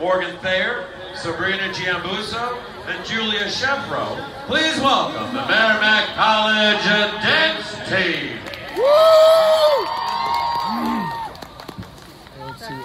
Morgan Thayer, Sabrina Giambuso, and Julia Shevro. Please welcome the Merrimack College dance team. Can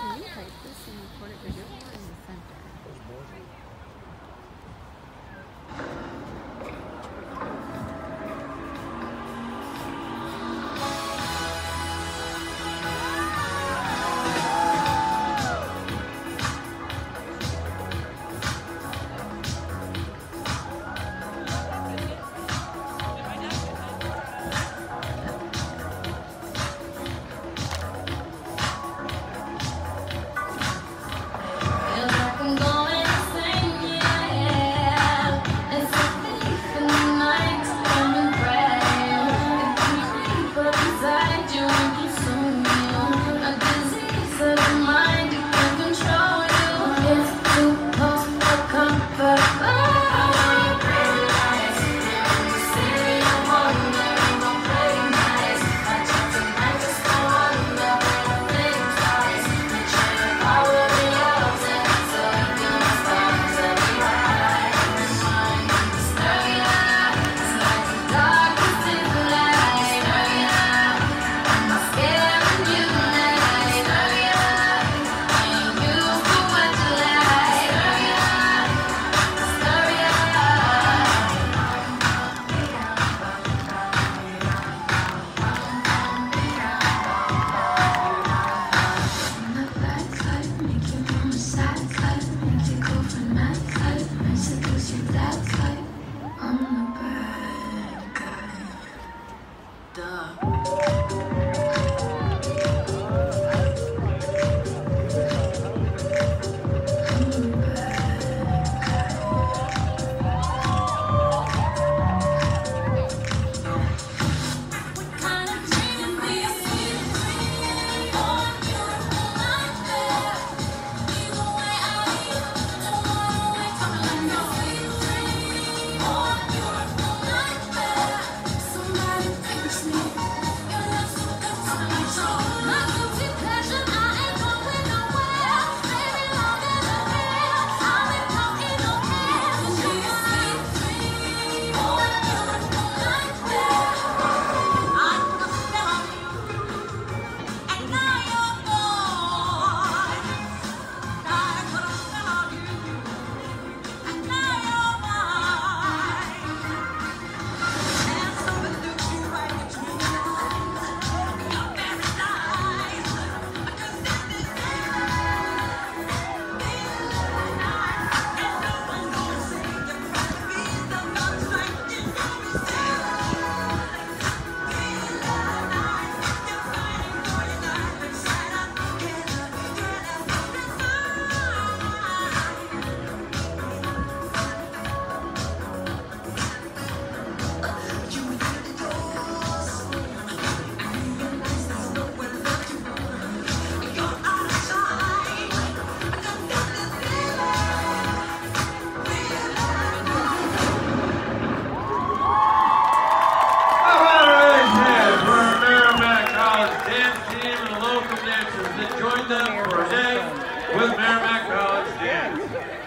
me. Your love's so good, so I. them for a day with Merrimack College Dance.